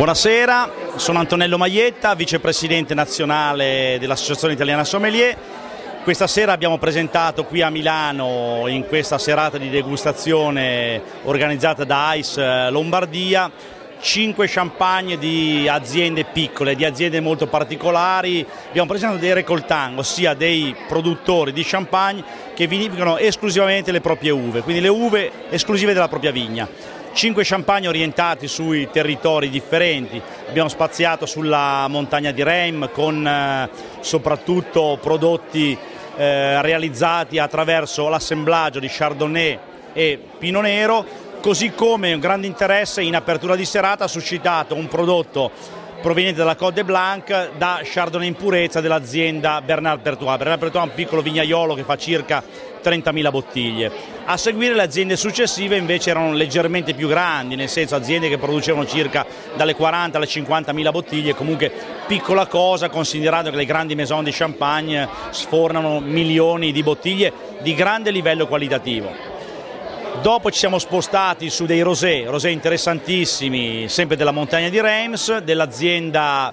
Buonasera, sono Antonello Maglietta, vicepresidente nazionale dell'Associazione Italiana Sommelier. Questa sera abbiamo presentato qui a Milano, in questa serata di degustazione organizzata da ICE Lombardia, 5 champagne di aziende piccole, di aziende molto particolari. Abbiamo presentato dei recoltang, ossia dei produttori di champagne che vinificano esclusivamente le proprie uve, quindi le uve esclusive della propria vigna. 5 champagne orientati sui territori differenti, abbiamo spaziato sulla montagna di Reims con eh, soprattutto prodotti eh, realizzati attraverso l'assemblaggio di Chardonnay e Pino Nero, così come un grande interesse in apertura di serata ha suscitato un prodotto proveniente dalla Côte de Blanc da Chardonnay in purezza dell'azienda Bernard Pertois. Bernard Pertois è un piccolo vignaiolo che fa circa 30.000 bottiglie. A seguire le aziende successive invece erano leggermente più grandi, nel senso aziende che producevano circa dalle 40 alle 50.000 bottiglie, comunque piccola cosa considerando che le grandi maison di champagne sfornano milioni di bottiglie di grande livello qualitativo. Dopo ci siamo spostati su dei rosé, rosé interessantissimi, sempre della montagna di Reims, dell'azienda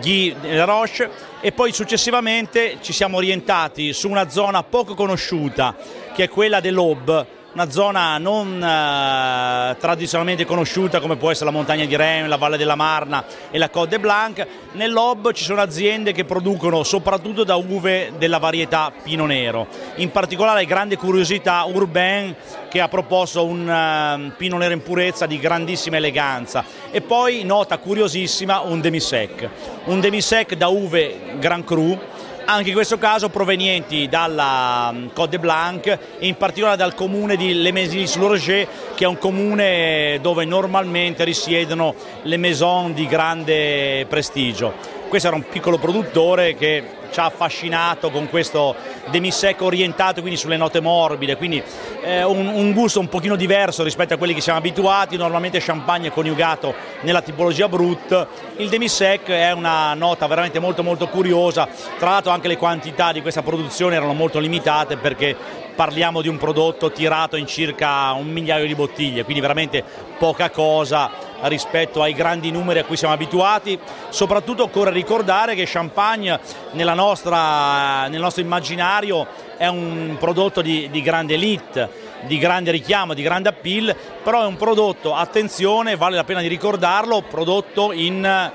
Guy Roche e poi successivamente ci siamo orientati su una zona poco conosciuta che è quella dell'Aube una zona non eh, tradizionalmente conosciuta come può essere la montagna di Rennes, la Valle della Marna e la Côte de Blanc. Nell'Ob ci sono aziende che producono soprattutto da uve della varietà Pino Nero, in particolare grande curiosità Urbain che ha proposto un uh, Pino Nero in purezza di grandissima eleganza. E poi nota curiosissima un demisec, un demisec da uve Grand Cru anche in questo caso provenienti dalla mm, Côte de Blanc in particolare dal comune di Le Maisons-Lorget che è un comune dove normalmente risiedono le maison di grande prestigio. Questo era un piccolo produttore che ci ha affascinato con questo demisec orientato quindi sulle note morbide, quindi eh, un, un, gusto un pochino diverso rispetto a quelli che siamo abituati, normalmente champagne è coniugato nella tipologia brut, il demisec è una nota veramente molto molto curiosa, tra l'altro anche le quantità di questa produzione erano molto limitate perché parliamo di un prodotto tirato in circa un migliaio di bottiglie, quindi veramente poca cosa rispetto ai grandi numeri a cui siamo abituati. Soprattutto occorre ricordare che Champagne nostra, nel nostro immaginario è un prodotto di, di grande elite, di grande richiamo, di grande appeal, però è un prodotto, attenzione, vale la pena di ricordarlo, prodotto in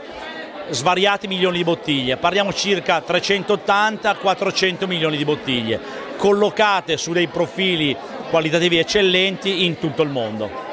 svariati milioni di bottiglie, parliamo circa 380-400 milioni di bottiglie, collocate su dei profili qualitativi eccellenti in tutto il mondo.